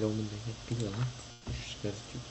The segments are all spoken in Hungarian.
Hello mindenki egy pillanat, és kezdjük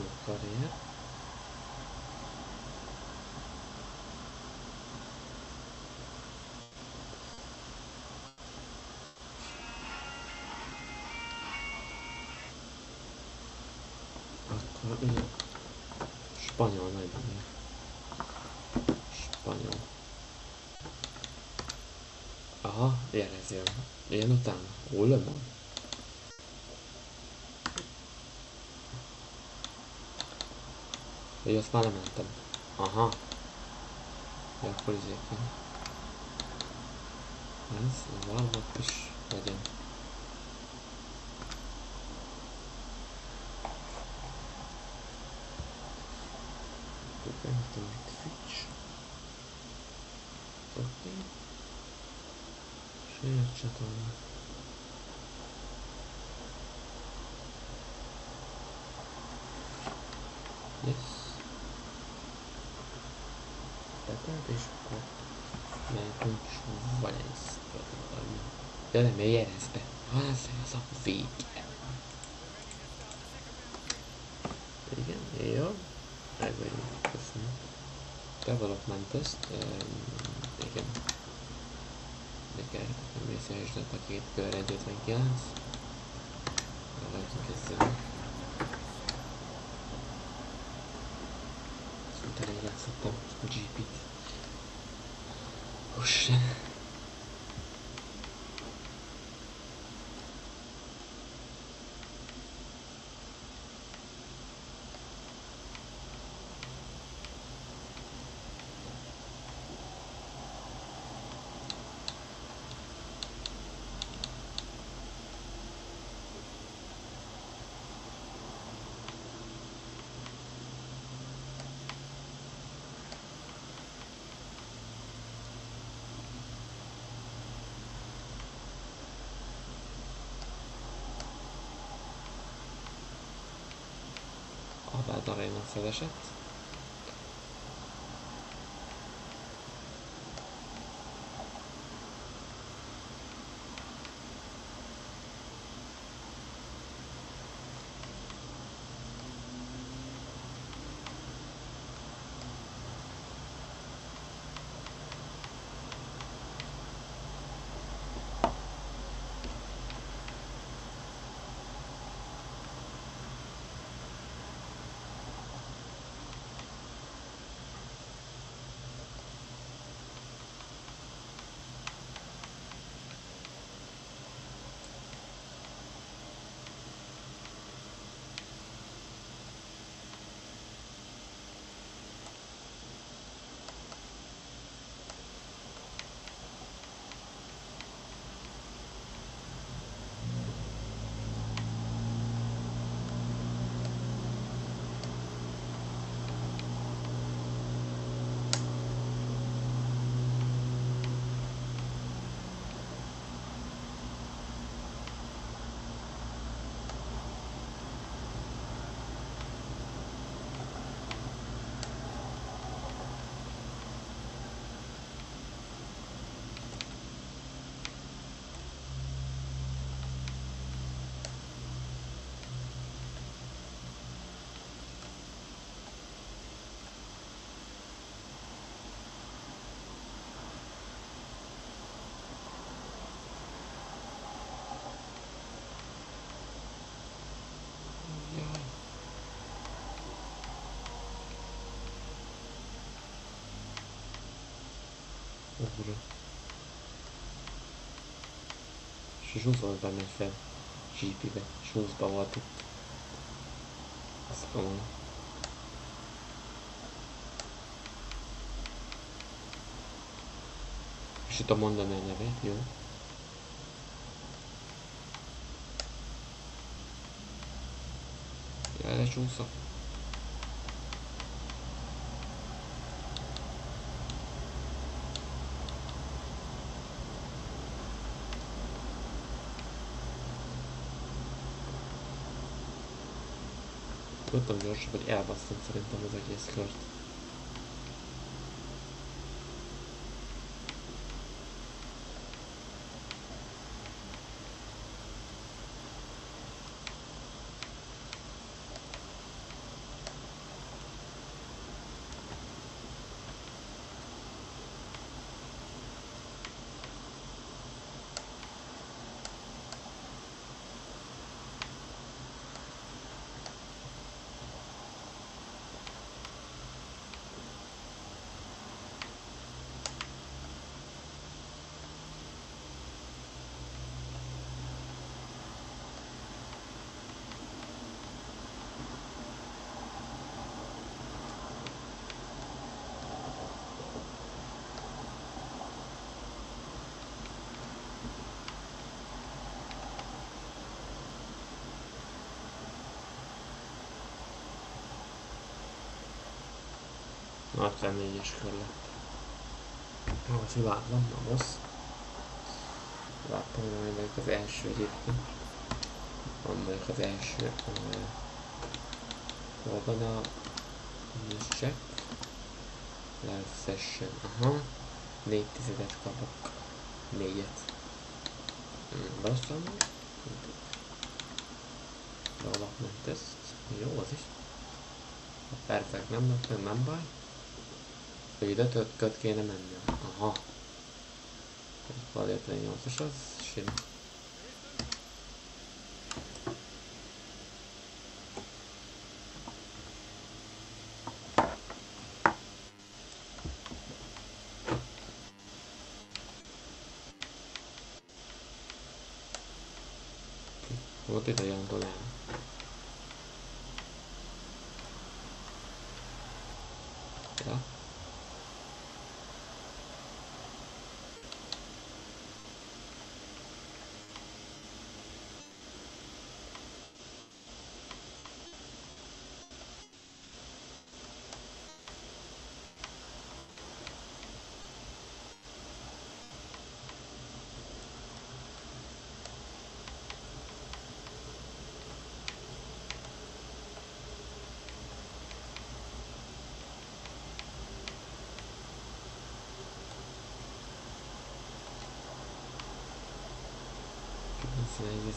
Szintén karrier. Akkor ugye spanyol nagyban. Spanyol. Aha, jelezjem. Ilyen utána. Ullemon. Hogy azt már lementem. Aha. Ja, akkor izé kell. Ez, ez valahol is legyen. Open Twitch. Oké. Share csatorna. Yes. Betelt és akkor mehetünk is Valencia. De nem, jelez be. Valencia az a vége. Igen, jó. Meg vagyunk, köszönöm. Development test, um, igen. De kell, nem részes, de a két kör 159. Lehetünk kezdeni. Szerintem elég játszottam a GP-t. Most Abad Arena felesett. Jaj. Ura. Și jos o bani fel. GP-be, Schulzba volt itt. Ez komoly. És itt aí mondani a nevét, jó? Jaj, lecsúszok. Tudtam gyorsabb, hogy elbasztam szerintem az egész kört. Na, 64-es kör lett. Ahogy imádom, na most. Láttam, hogy vagyok az első egyébként. Vagyok az első. Hol van a news check? Live session. Aha. Négy tizedet kapok. Négyet. Hmm, Basztam? Development test. Jó, az is. Perfekt, nem, nem, nem baj. Hogy ide köt kéne menni. Aha. Valójában 8-as az sima. Volt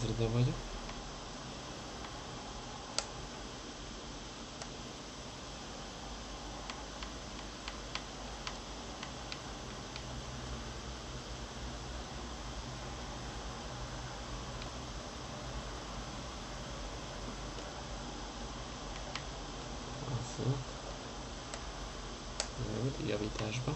Быстро добавлю. Вот, я вытяжба.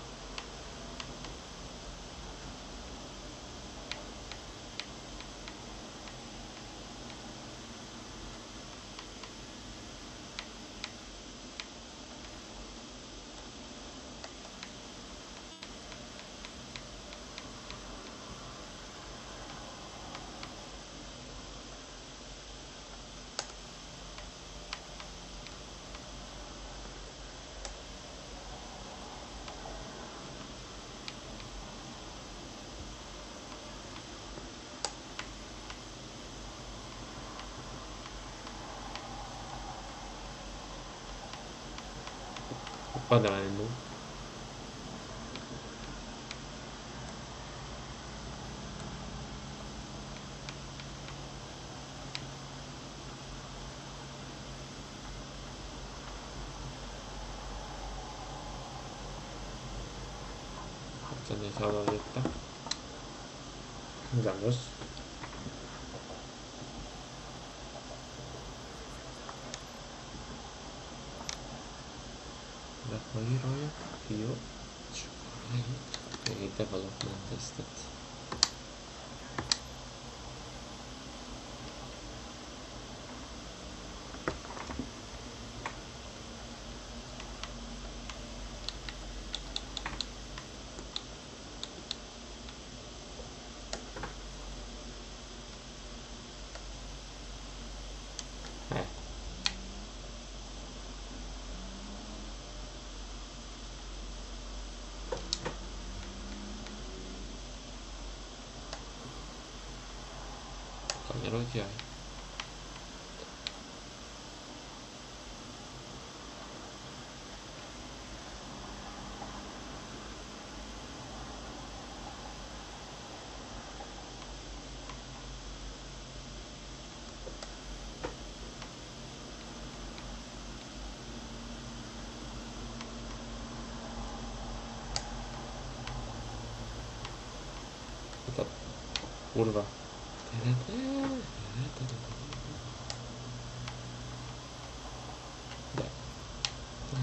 오빠들 안 했노? 갑자기 잘 나오겠다. 당장 안 갔어. Leíroljuk. Jó. Egy development tesztet. Annyira, hogy jaj. Hát a kurva. Да.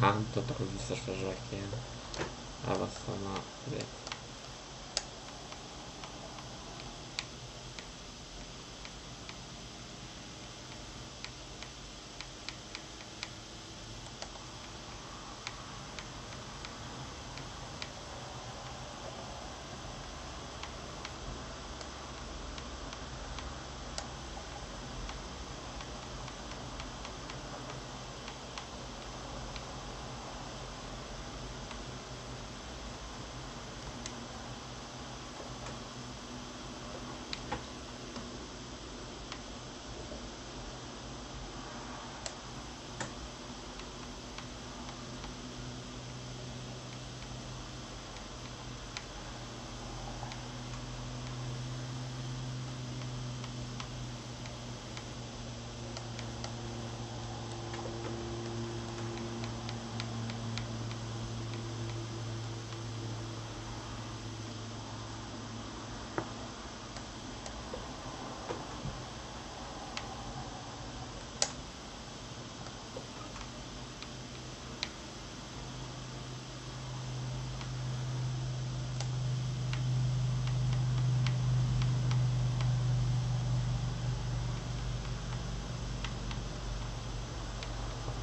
А, то такой висяж пожарки. А вас она, блядь.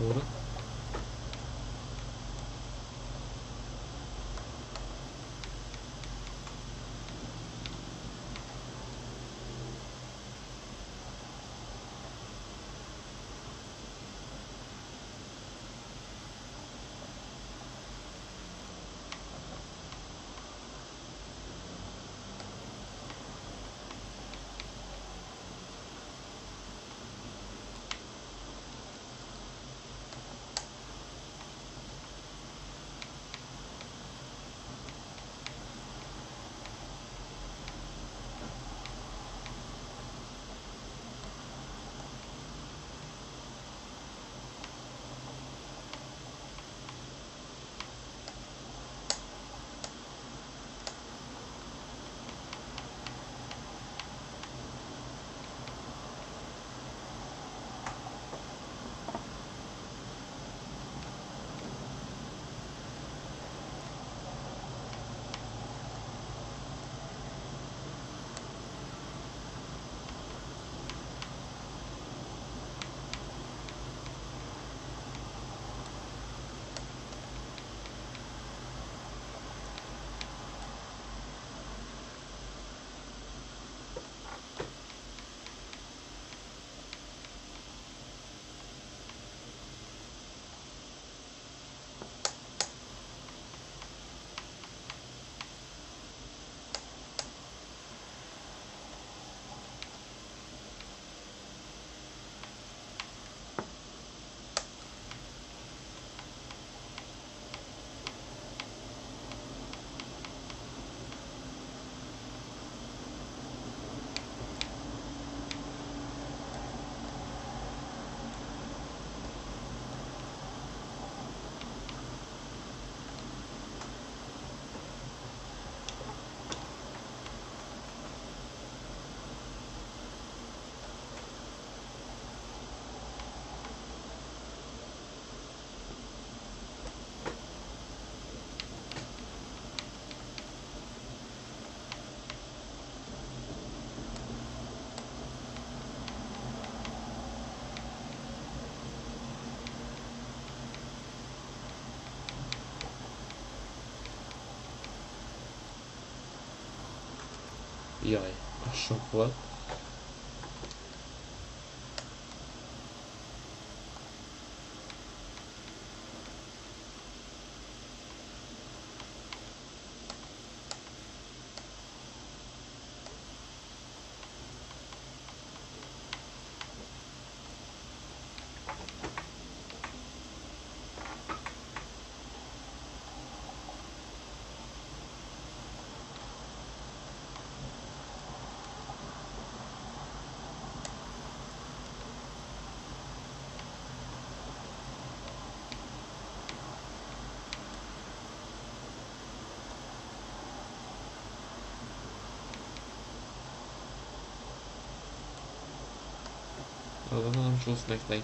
doğru. Kurva. Jaj, az sok volt. Hallod, nem csúsz meg te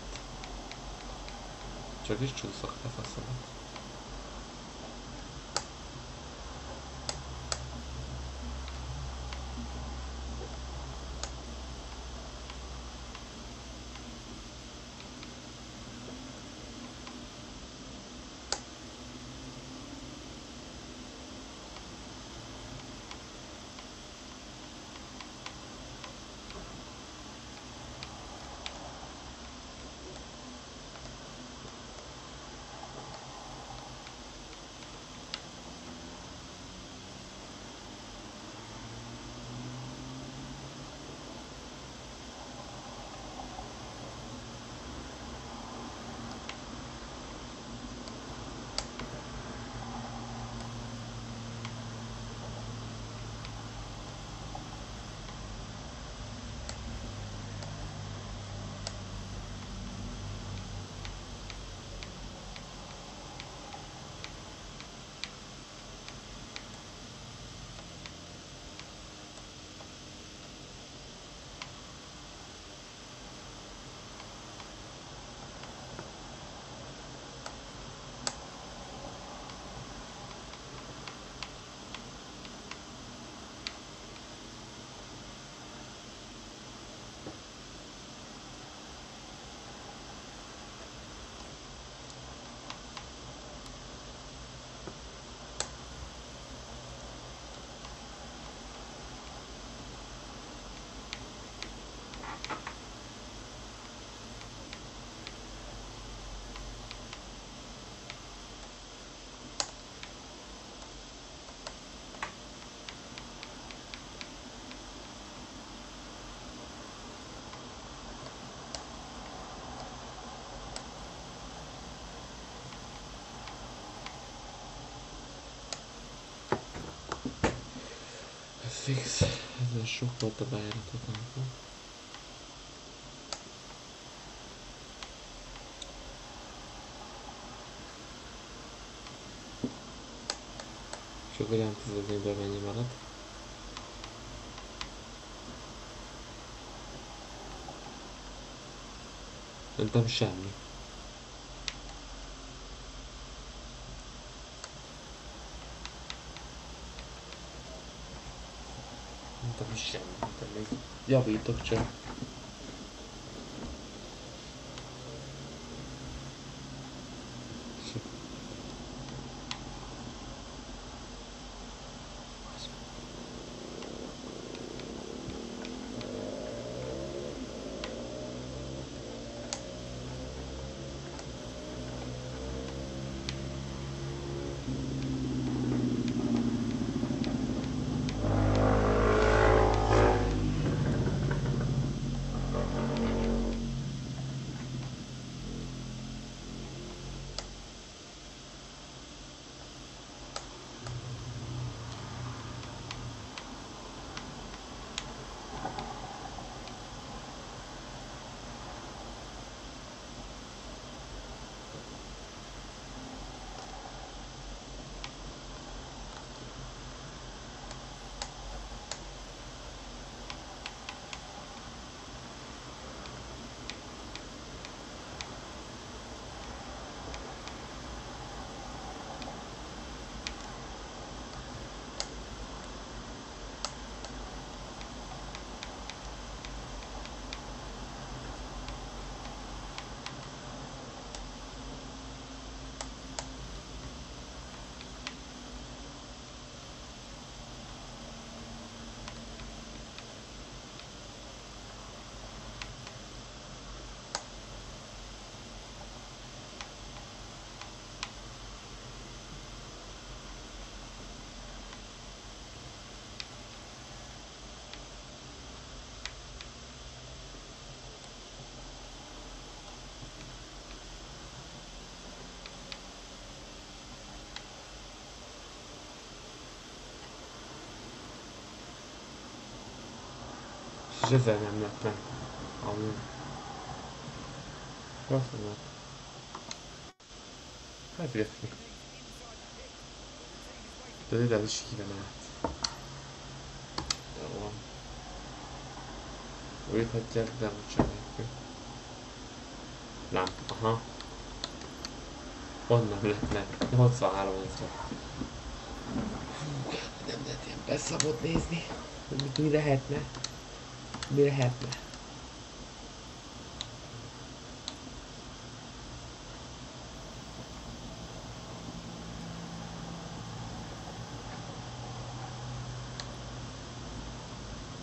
fix. Ezzel sok volt a bejáratot, amikor. És akkor nem be mennyi maradt. Szerintem semmi. Szerintem semmi. Szerintem még javítok És ezzel nem lett meg. Amúgy. Volt. Hát jöttünk. De ide is hívem át. Jó van. De most sem Nem, aha. Honnan lehetne? 83 ezer. Nem lehet ilyen beszabot nézni. Mi, mi lehetne? Mi lehetne?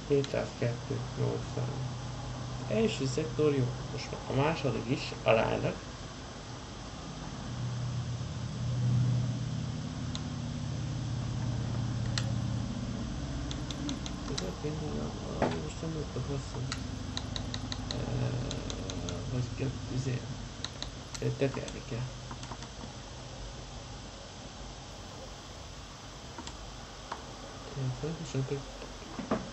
Hétszázkettő, nyolcvan. Első szektor jó. Most a második is alánynak. most nem ott a hosszú. Hogy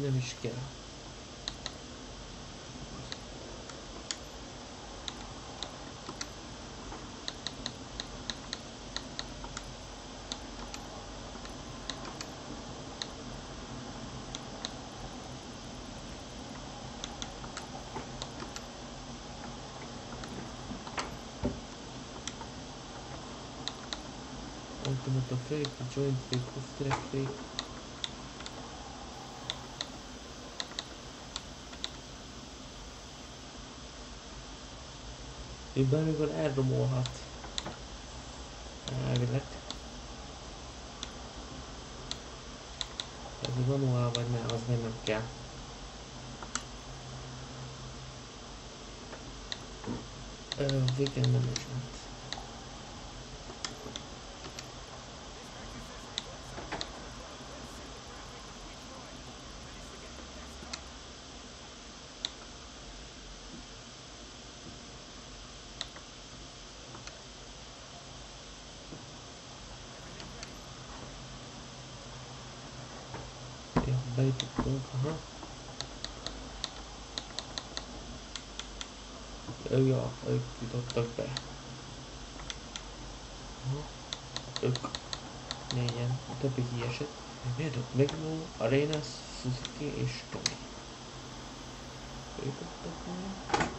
nem is kell. Ultimate fake, joint fake, strike fake. Itt bármikor elromolhat. Elvileg. Ez manuál vagy ne, az még nem kell. Uh, weekend management. beütöttünk, aha. Ő, ja, ők jutottak be. Aha. Ők négyen, a többi kiesett. Miért ott Megno, Arena, Suzuki és Tomi. Ők jutottak be.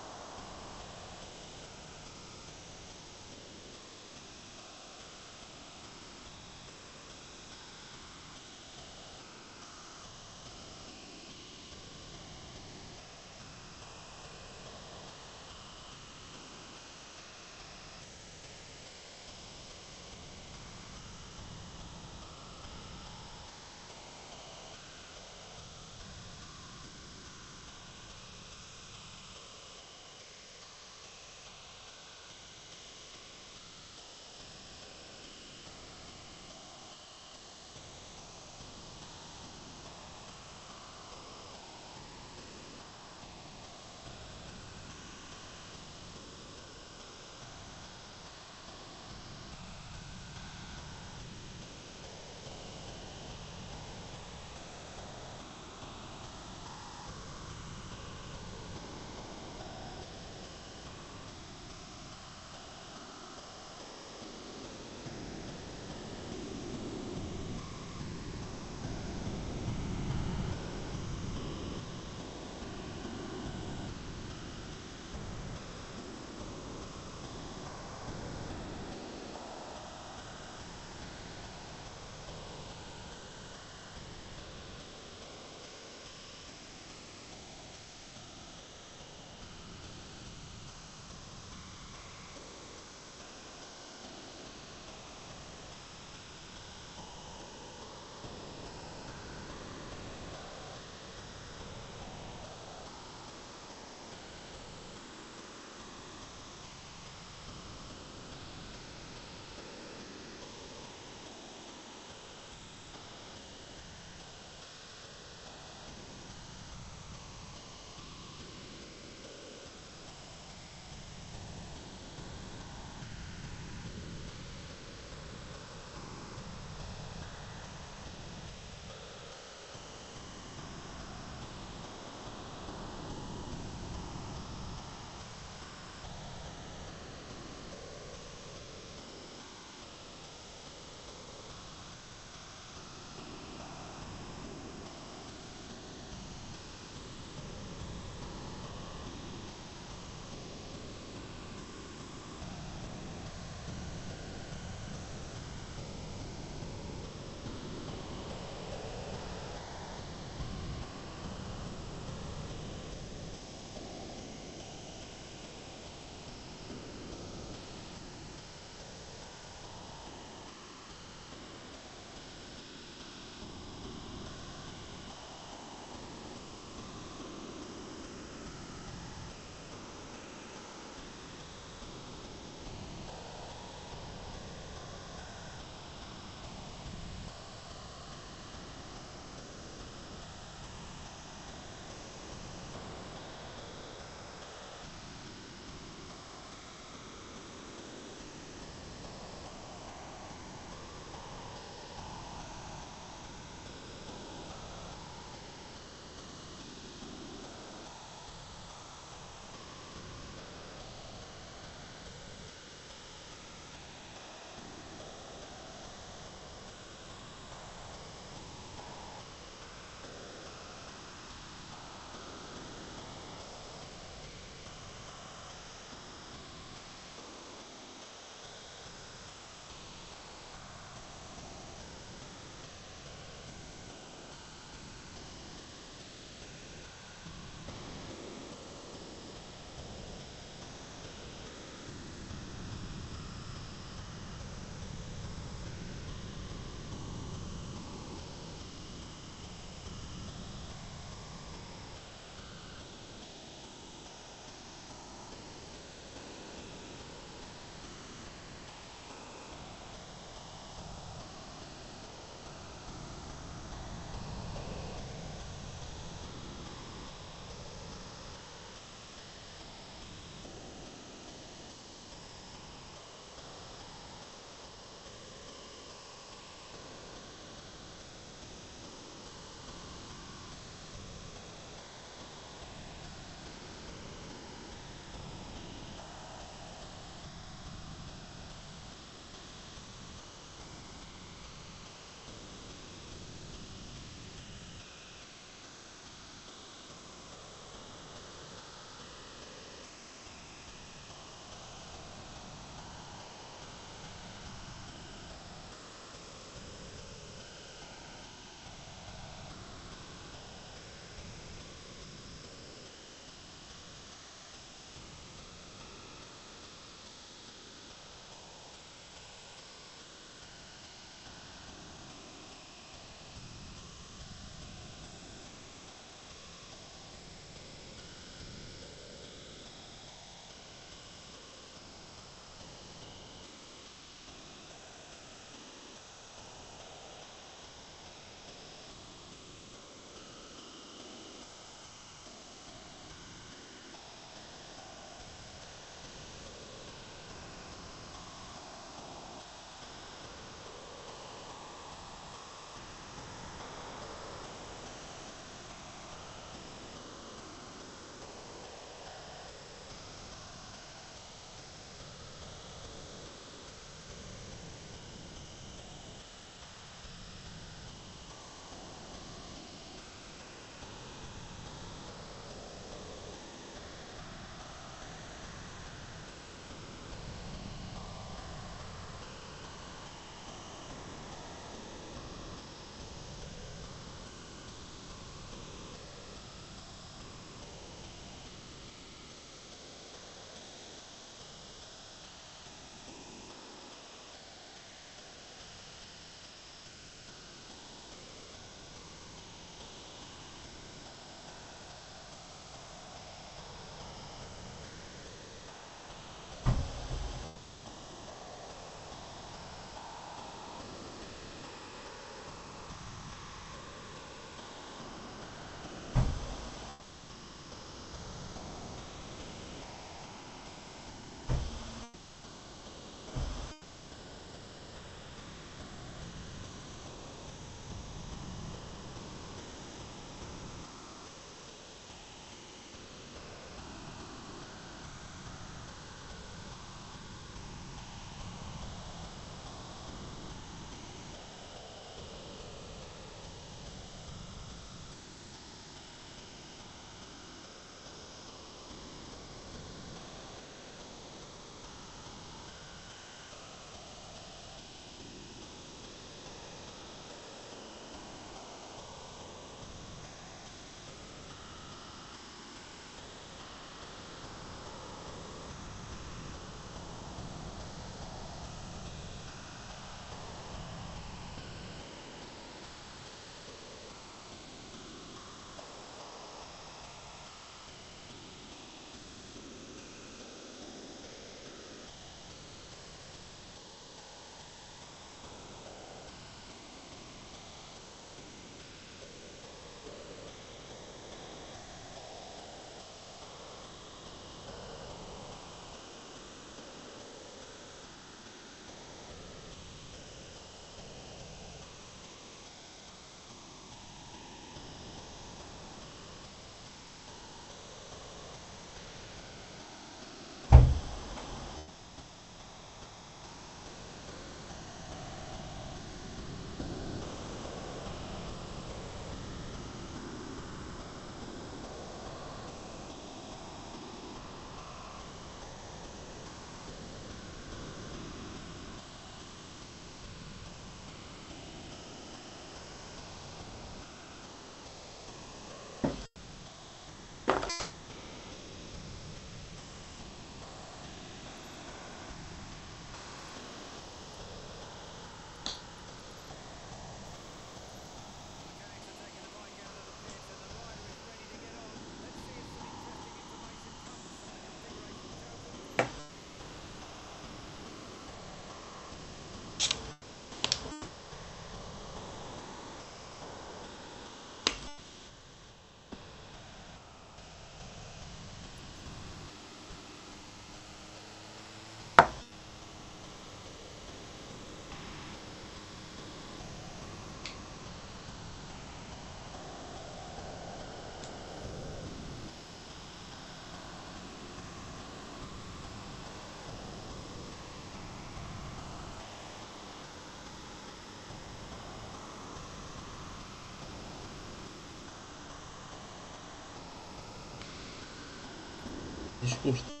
És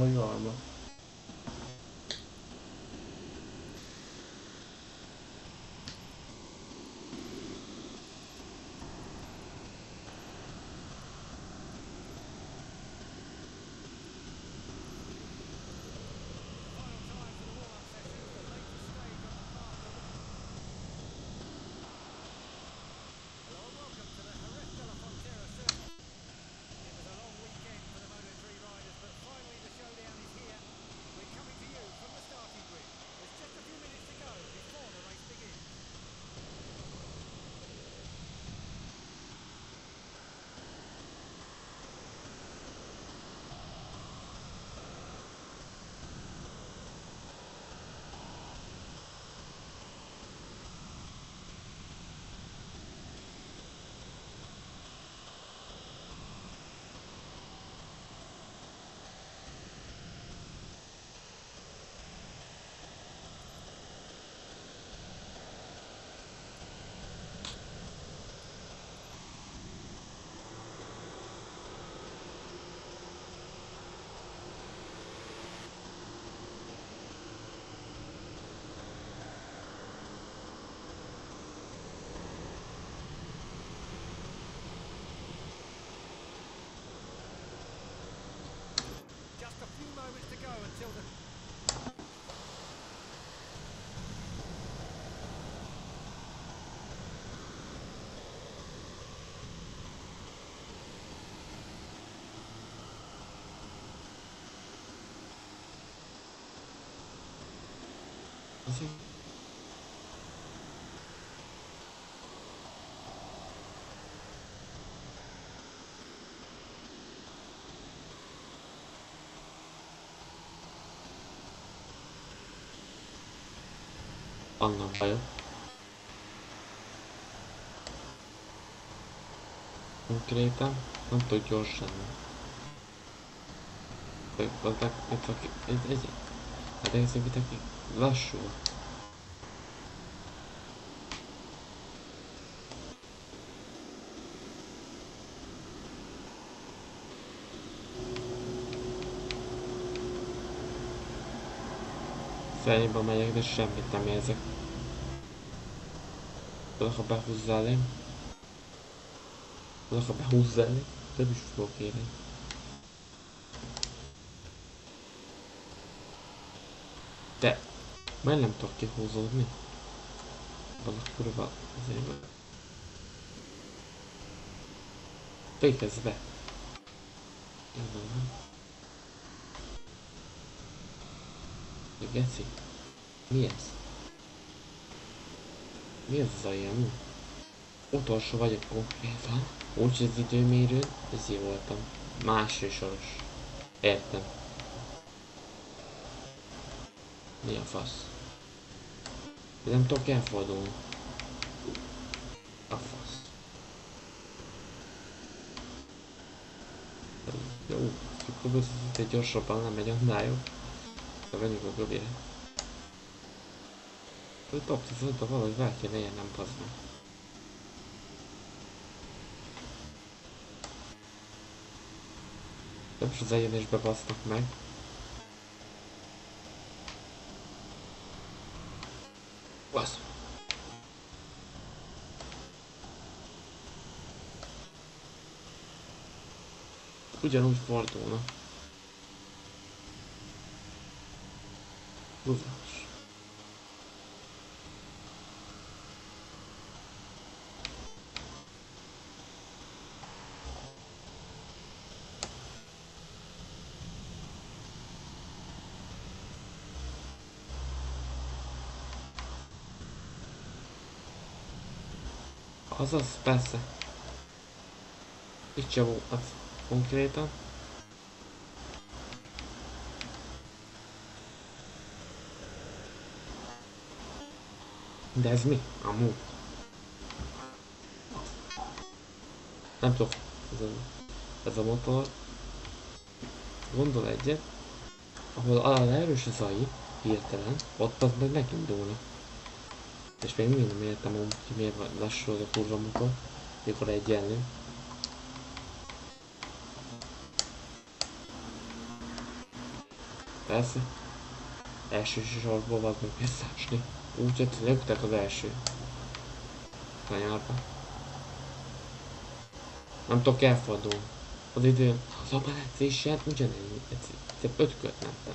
kust. Hogy van? Annak bajok. Konkrétan nem tud gyors lenni. Az meg, ez, ez, ez, hát ez egy lassú. Fejébe megyek, de semmit nem érzek. Tudok, ha behúzza elém. Tudok, ha behúzza elém, több is fogok érni. De, majd nem tudok kihúzódni. Az a kurva azért. Fékezz be! Ez van. Geci? Mi ez? Mi ez az a ilyen? Utolsó vagyok konkrétan. Úgyhogy az időmérőn, ez jó voltam. Soros. Értem. Mi a fasz? Nem tudok elfordulni. A fasz. Jó, akkor ez gyorsabban nem megy annál jobb. Ska venni a göbje. Hogy top 15 valahogy rá kéne érnem, bazd meg. Nem is az eljönésbe basznak Buzás. Azaz, persze. Itt javult konkrétan. De ez mi? Amúgy. Nem tudom. Ez a, ez a motor. Gondol egyet. Ahol alá erős az AI, hirtelen, ott az meg megindulna. És még mindig nem értem hogy miért lassú az a kurva motor, mikor egyenlő. Persze. Első sorból van meg visszaesni. Úgyhogy löktek az első kanyarba. Nem tudok elfordulni. Az idő, az operációsát ugyanennyi, egyszer öt kört mentem.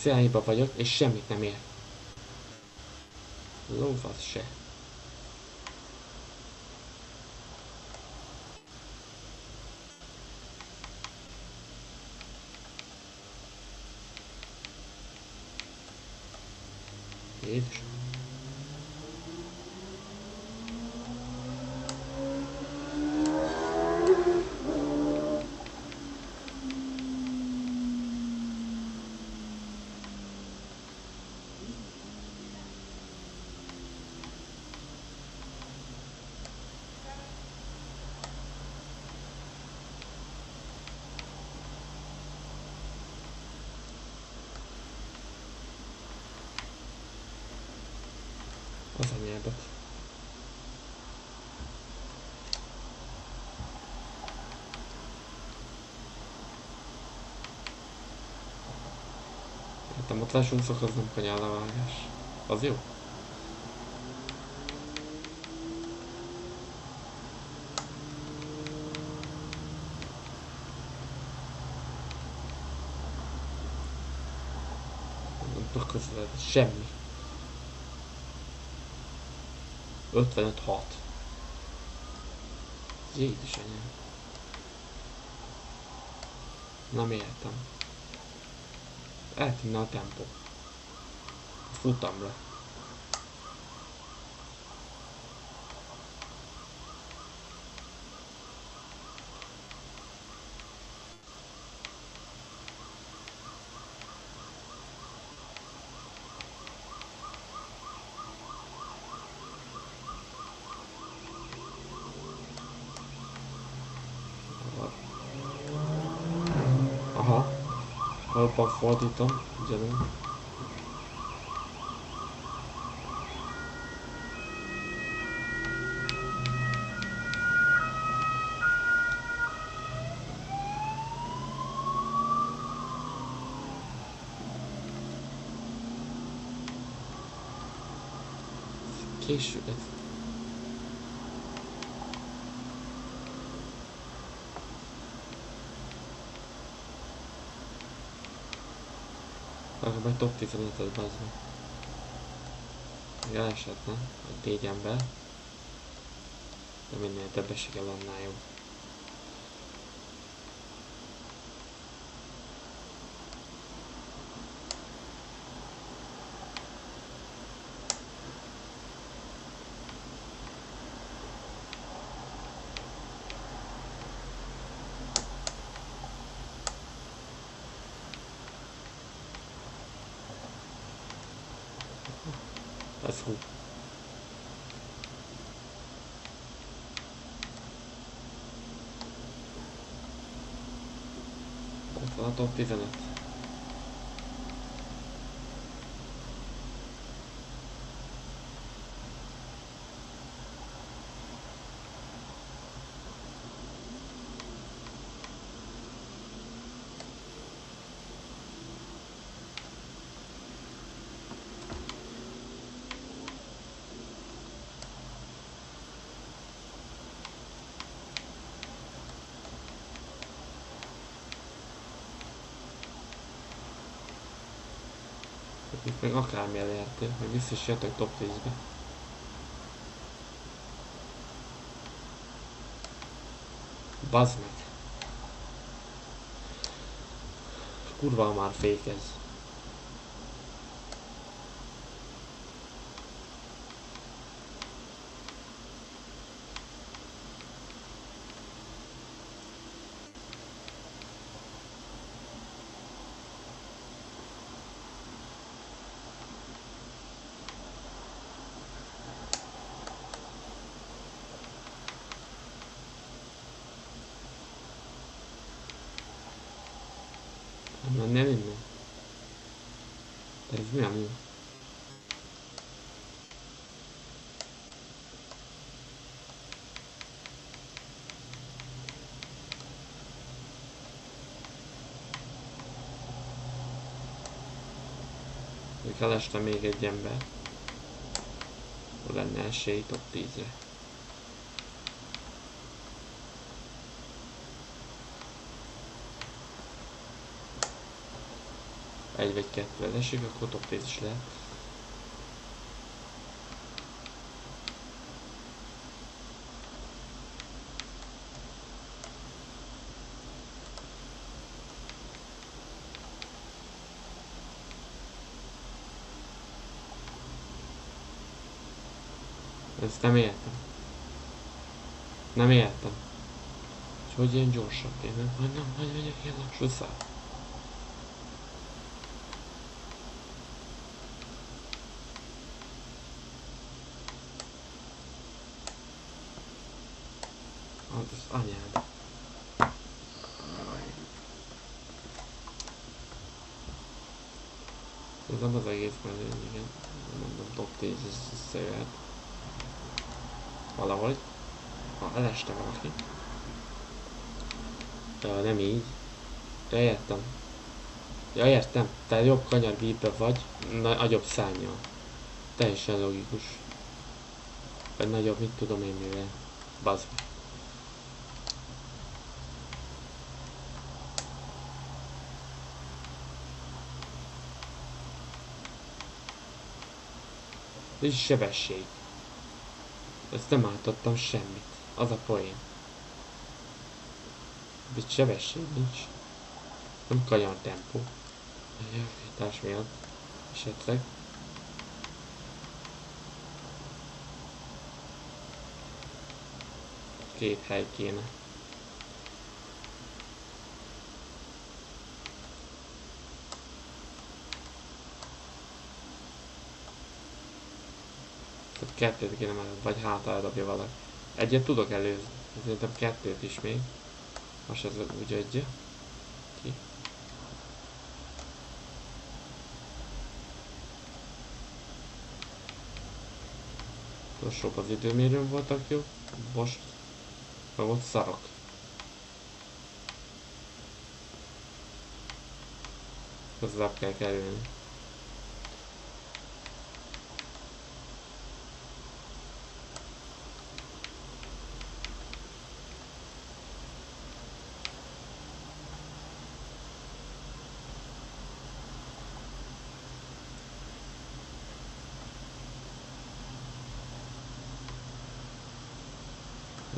Szélhiba vagyok, és semmit nem ér. Lófasz se. page. Ott lesúszok, az nem kanyállevágás. Az jó? Nem tudok közeledni, semmi. 55-6. Jézus anyám. Nem értem. Eltűnne a tempó. Futam ela pra foto então. Já não... queixo. Né? Majd top 15-öt bazd meg. Még elesetne, hogy négy ember. De minél több esélye annál jobb. Ez hú. Ott van a top 15. Itt még akármi elérhető, hogy vissza is jöttök top 10-be. Bazd meg. Kurva már fékez. Nem, nem innen. De ez mi a mi? Még Kerestem még egy ember. Lenne esély top 10-re. egy vagy kettő esik, akkor top 10 is lehet. Ezt nem értem. Nem értem. És hogy ilyen gyorsabb én nem, hogy nem, hogy megyek ilyen lassú szállt. Hát az anyád. Szerintem az egész menő, igen. Mondom, top 10 ez összejöhet. Valahogy. Ha eleste valaki. Ja, nem így. Ja, értem. Ja, értem. Te jobb kanyargépbe vagy, na, nagyobb szárnyal. Teljesen logikus. Vagy nagyobb, mit tudom én mivel. Bazd. Ez sebesség. Ezt nem átadtam semmit. Az a poén. Itt sebesség nincs. Nem kanyar tempó. Javítás miatt. Esetleg. Két hely kéne. kettőt kéne menni, vagy hátra eldobja valaki. Egyet tudok előzni, szerintem kettőt is még. Most ez úgy egy. Ki? Utolsóbb az időmérőn voltak jó, most meg volt szarok. Közelebb kell kerülni.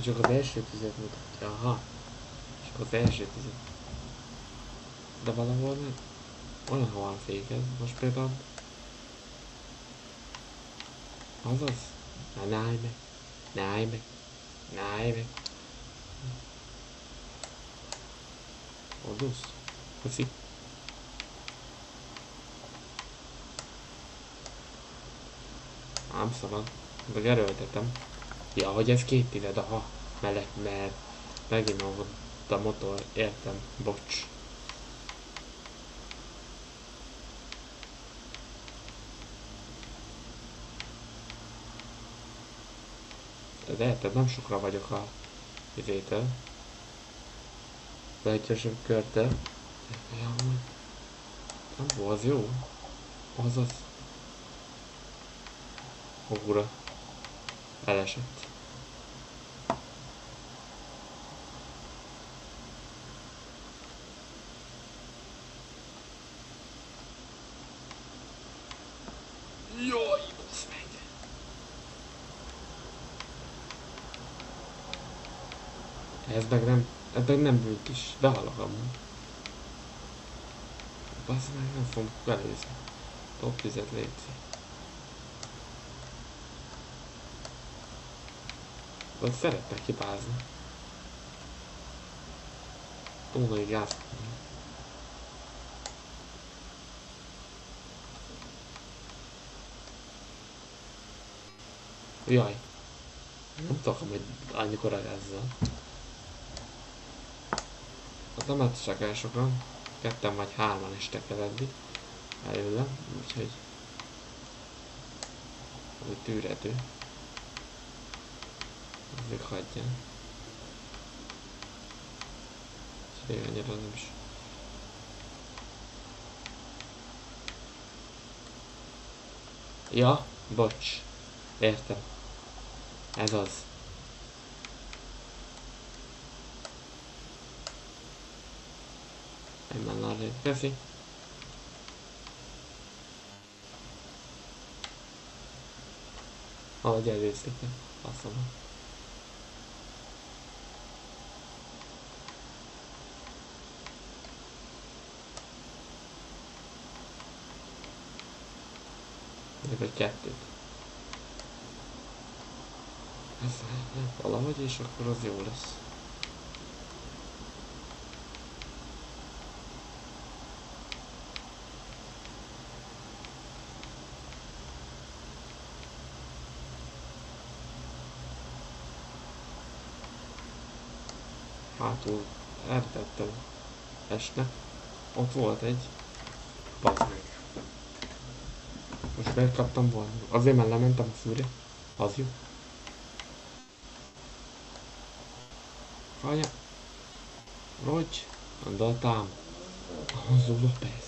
Csak az első tüzet mutatja, aha. Csak az első tüzet. De valahol nem. Olyan van fékez. Most például... Azaz? Na, ne állj meg. Ne állj meg. Ne állj meg. Fordulsz? Köszi. Nem szabad. Meg erőltetem. Ja, hogy ez két tized, aha. Mellett, mert megint a motor, értem, bocs. De érted, nem sokra vagyok a izétől. Lehetősebb körte. Ja, nem az jó. Azaz. Ura. Elesett. Jaj, basz meg! Meg nem, meg nem bűnt is, behalok amúgy. Basz meg, nem fogom belőzni. Top 10 létszik. Vagy szeretnek hibázni. Nagy gáz. Jaj. Nem tudok hogy annyikor ezzel. Nem látszák el sokan. Ketten vagy hárman estek el eddig. Előlem, úgyhogy... Úgy tűrető. Még hagyja. Még annyira nem is. Ja, bocs. Értem. Ez az. Einmal arrébb. Köszi. Ahogy előszépen. Faszom. Egy kettőt. Ez valahogy, és akkor az jó lesz. Hátul eltettem esne. Ott volt egy. Bazd meg. Most megkaptam volna. Azért már lementem a fűre. Az jó. Anya. Rogy. Gondoltam. Az Lopez.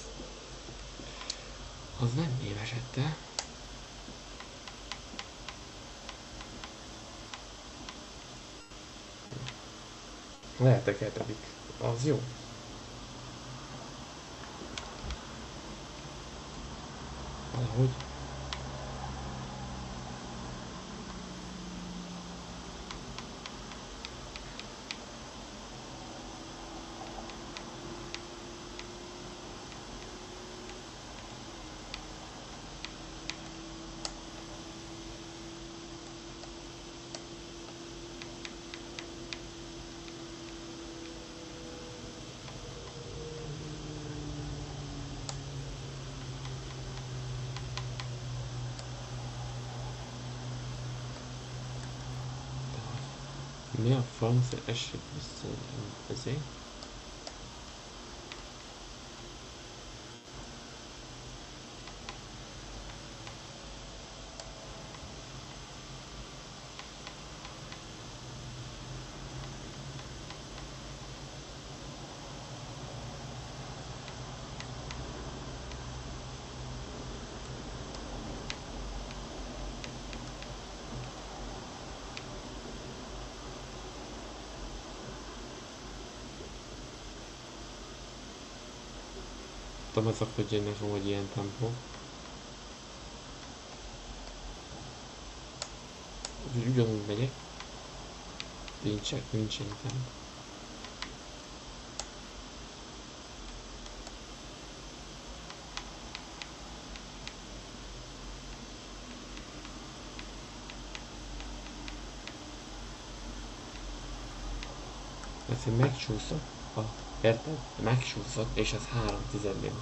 Az nem névesette. Lehetek eltedik. Az jó. Valahogy. ليها فرنسا أشهر بس أزاي؟ Láttam ez a könyvén nekem, hogy ilyen tempó. Úgyhogy ugyanúgy megyek. Nincsek, nincsen tempó. Ezt én megcsúszok, ha érted? Megcsúszok, és ez 3 tizednél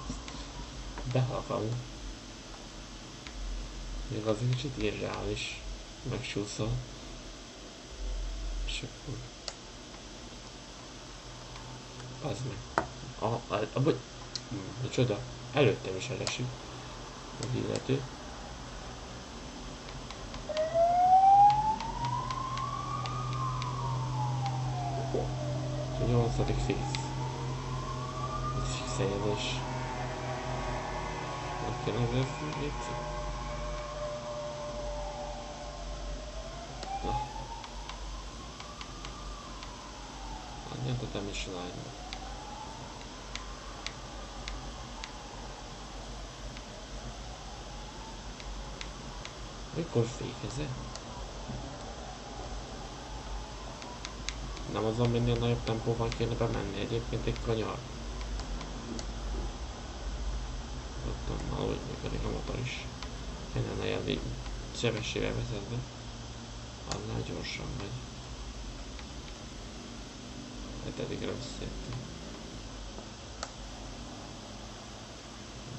behalkalom. Még az kicsit irreális. Megcsúszol. És akkor... Az meg. A, a, a, a, a csoda. Előttem is elesik. Az illető. Nyolcadik fész. Ez helyezés. Meg kell nevezni, létszik. Na. Hát nyomtatom is lányom. Mikor fékezek? Nem azon minél nagyobb tempóval kéne bemenni, egyébként egy kanyar. Úgy működik a motor is. Kellene jelni sebességgel vezetve. Annál gyorsan megy. Eddig rossz értem.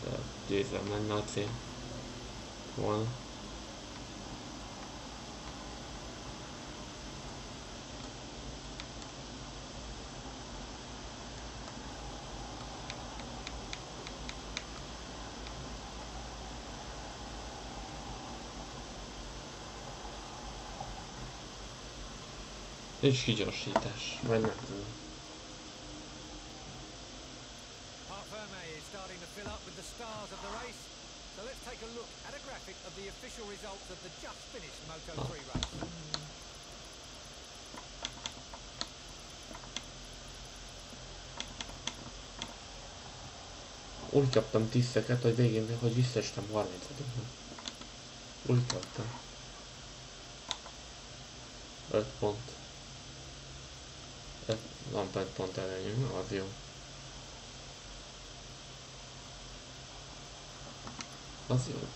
De győzelem lenne a cél. Volna. The just finished Moto3 race. Úgy kaptam tiszteket, hogy végén, hogy visszaestem 30 Úgy kaptam. 5 pont. 5, van 5 pont előnyünk, az jó. Az jó.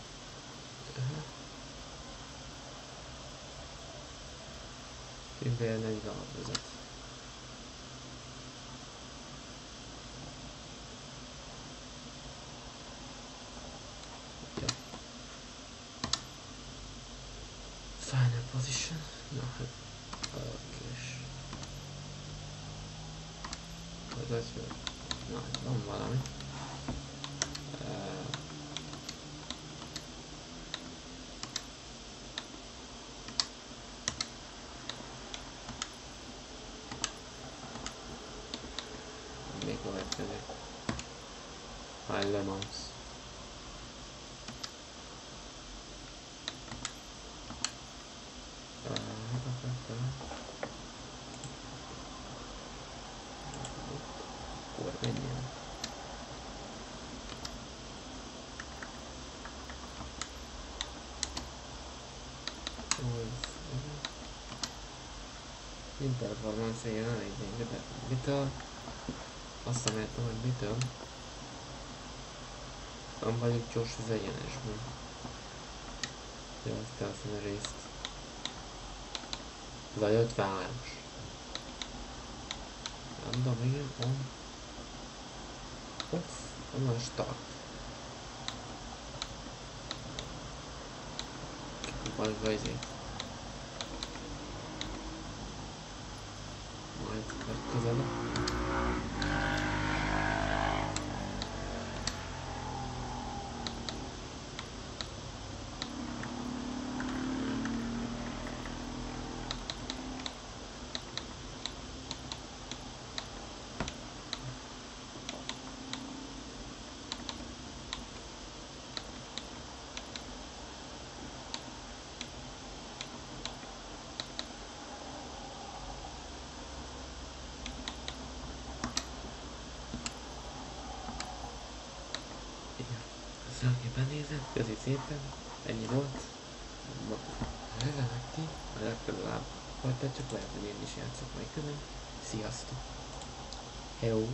Kivél 46 vezet. Ja. Final position. Na hát. Oké. Az az jó. Na, van valami. Uh, még következik. Hány Le Mans. Akkor menjen. Interperformance igen elég gyenge, de mitől? Azt nem értem, hogy mitől. Nem vagyok gyors az egyenesben. Jó, azt elszín a részt. Vagy 53-as. Nem tudom, igen, on. Off, onnan start. Majd izé. Majd legközelebb. szépen nézem, köszi szépen, ennyi volt. Levelek ki, a legközelebb vagy csak lehet, hogy én is játszok majd külön. Sziasztok! Hello!